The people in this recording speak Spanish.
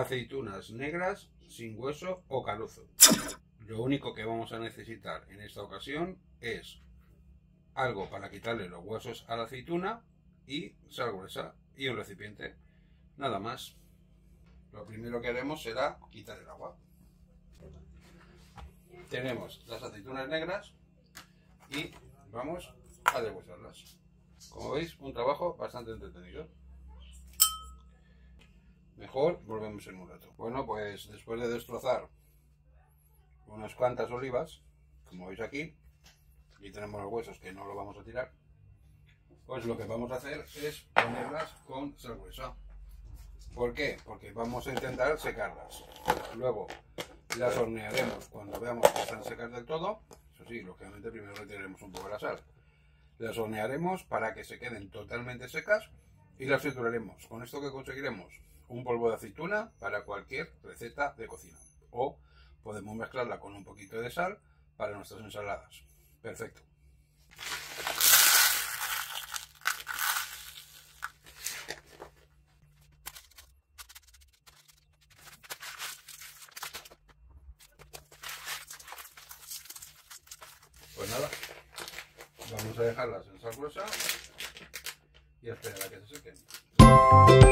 aceitunas negras sin hueso o carozo. Lo único que vamos a necesitar en esta ocasión es algo para quitarle los huesos a la aceituna y sal gruesa y un recipiente. Nada más. Lo primero que haremos será quitar el agua. Tenemos las aceitunas negras y vamos a deshuesarlas. Como veis, un trabajo bastante entretenido. Mejor volvemos en un rato. Bueno, pues después de destrozar unas cuantas olivas, como veis aquí, y tenemos los huesos que no lo vamos a tirar, pues lo que vamos a hacer es ponerlas con sal gruesa. ¿Por qué? Porque vamos a intentar secarlas. Luego las hornearemos cuando veamos que están secas del todo. Eso sí, lógicamente primero retiraremos un poco la sal. Las hornearemos para que se queden totalmente secas y las trituraremos. Con esto que conseguiremos un polvo de aceituna para cualquier receta de cocina. O podemos mezclarla con un poquito de sal para nuestras ensaladas. Perfecto. Pues nada, vamos a dejarlas en sal gruesa y a que.